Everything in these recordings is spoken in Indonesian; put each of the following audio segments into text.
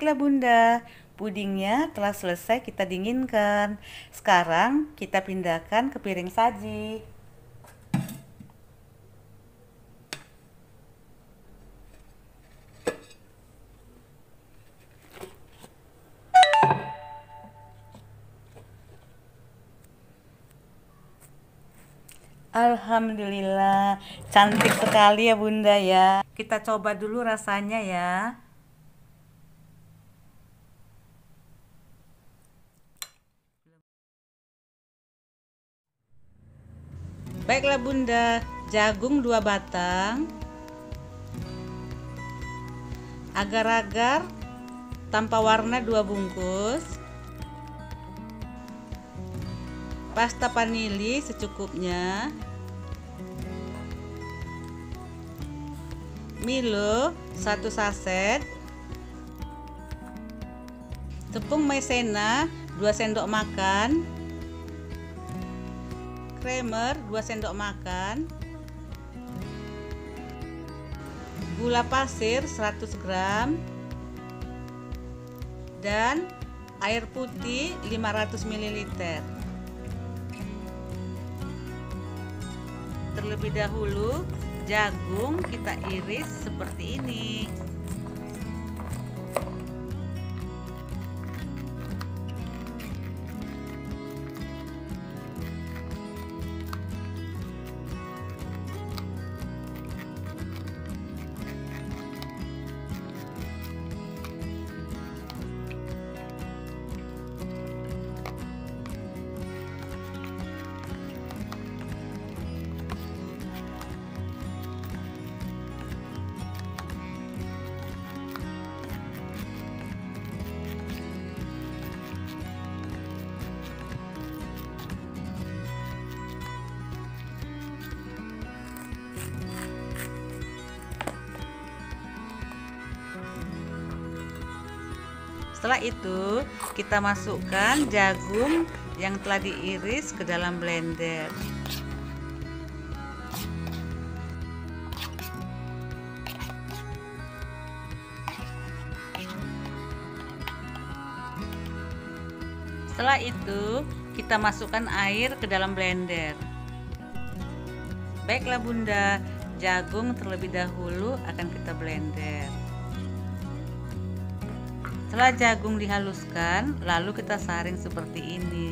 Baiklah Bunda, pudingnya telah selesai kita dinginkan. Sekarang kita pindahkan ke piring saji. Alhamdulillah, cantik sekali ya Bunda ya. Kita coba dulu rasanya ya. Baiklah Bunda, jagung dua batang. Agar-agar tanpa warna dua bungkus. pasta vanili secukupnya Milo satu saset tepung maizena 2 sendok makan creamer 2 sendok makan. Gula pasir 100 gram. Dan air putih 500 ml terlebih dahulu jagung kita iris seperti ini Setelah itu, kita masukkan jagung yang telah diiris ke dalam blender. Setelah itu, kita masukkan air ke dalam blender. Baiklah Bunda, jagung terlebih dahulu akan kita blender. Setelah jagung dihaluskan, lalu kita saring seperti ini.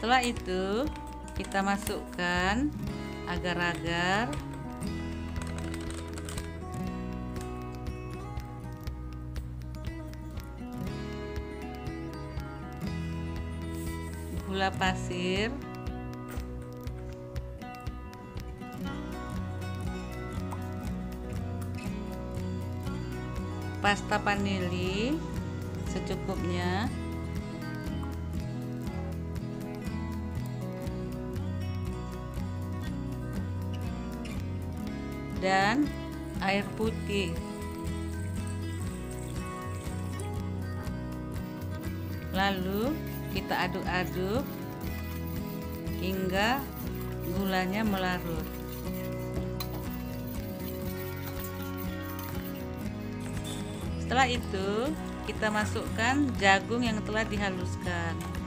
Setelah itu, kita masukkan agar-agar. Gula pasir. Pasta vanili secukupnya dan air putih. Lalu kita aduk-aduk hingga gulanya melarut. Setelah itu kita masukkan jagung yang telah dihaluskan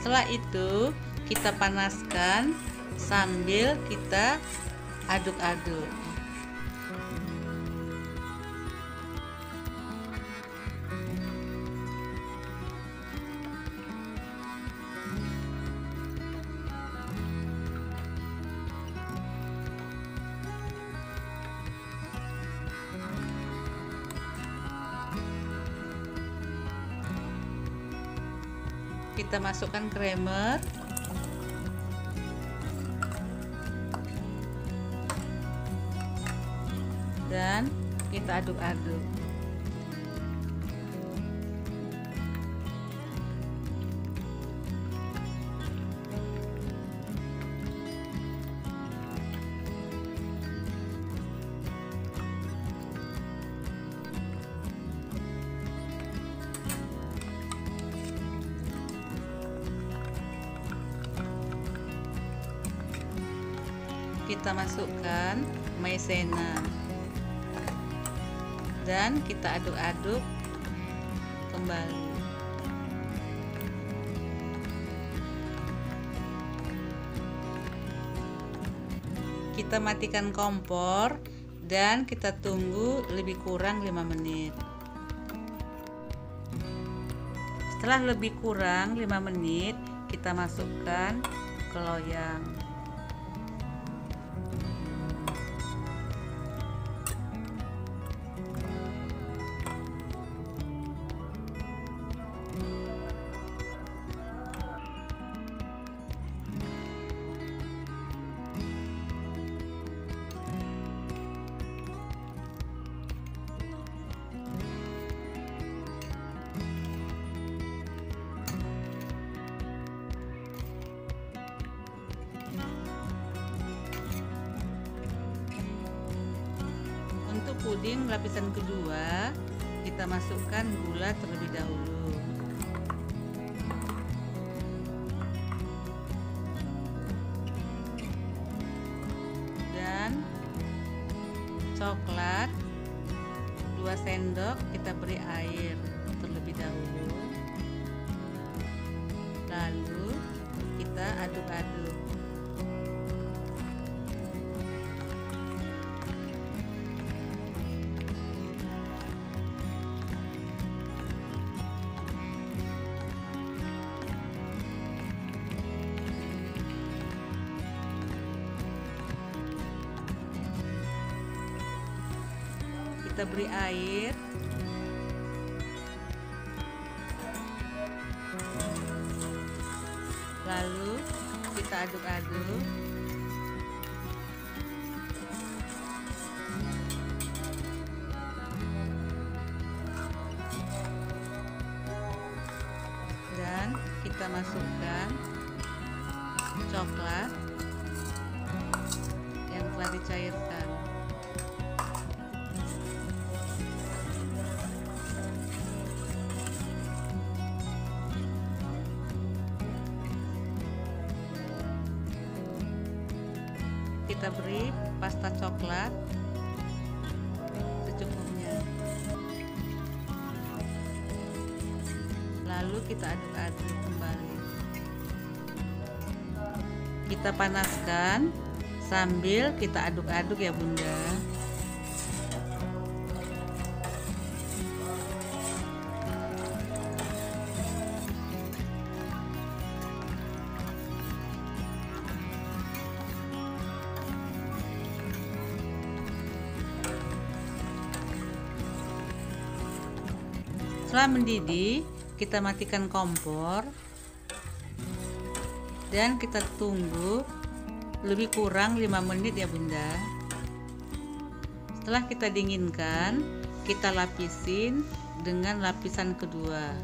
Setelah itu, kita panaskan sambil kita aduk-aduk kita masukkan creamer dan kita aduk-aduk kita masukkan maizena. Dan kita aduk-aduk kembali. Kita matikan kompor dan kita tunggu lebih kurang 5 menit. Setelah lebih kurang 5 menit kita masukkan ke loyang puding lapisan kedua, kita masukkan gula terlebih dahulu. Dan coklat 2 sendok kita beri air terlebih dahulu. Lalu kita aduk-aduk. Kita beri air. Lalu kita aduk-aduk. Dan kita masukkan coklat yang telah dicairkan kita beri pasta coklat. Secukupnya. Lalu kita aduk-aduk kembali. Kita panaskan sambil kita aduk-aduk ya bunda Setelah mendidih, kita matikan kompor dan kita tunggu lebih kurang 5 menit ya Bunda. Setelah kita dinginkan, kita lapisin dengan lapisan kedua.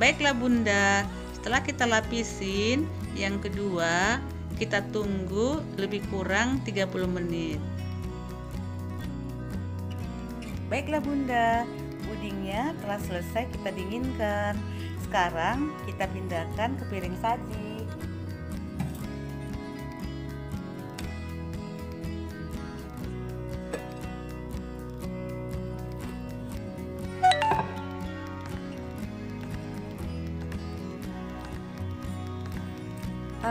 Baiklah Bunda, Setelah kita lapisin, yang kedua kita tunggu lebih kurang 30 menit. Baiklah Bunda, pudingnya telah selesai kita dinginkan. Sekarang kita pindahkan ke piring saji.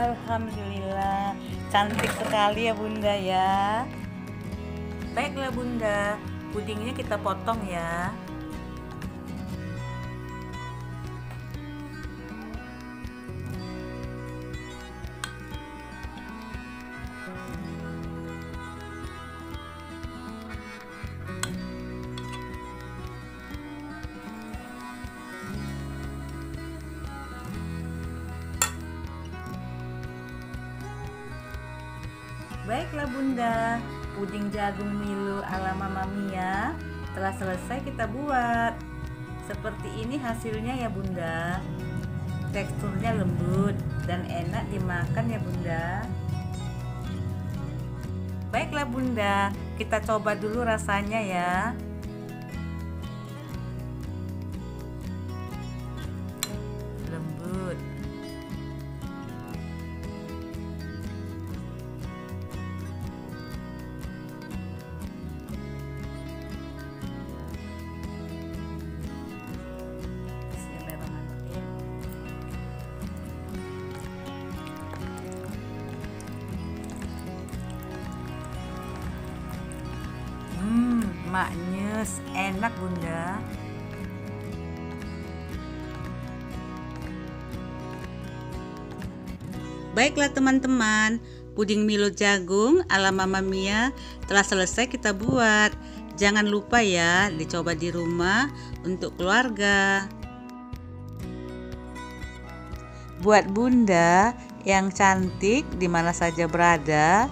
Alhamdulillah, cantik sekali ya Bunda ya. Baiklah Bunda, pudingnya kita potong ya. Baiklah Bunda, puding jagung Milo ala Mama Mia telah selesai kita buat. Seperti ini hasilnya ya Bunda. Teksturnya lembut dan enak dimakan ya Bunda. Baiklah Bunda, kita coba dulu rasanya ya. Enak bunda. Baiklah teman-teman, puding Milo jagung ala Mama Mia telah selesai kita buat. Jangan lupa ya dicoba di rumah untuk keluarga. Buat bunda yang cantik di mana saja berada,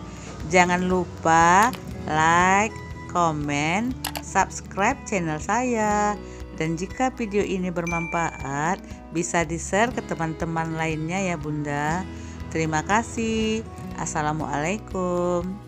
jangan lupa like, komen, subscribe channel saya. Dan jika video ini bermanfaat, bisa di-share ke teman-teman lainnya ya bunda. Terima kasih. Assalamualaikum.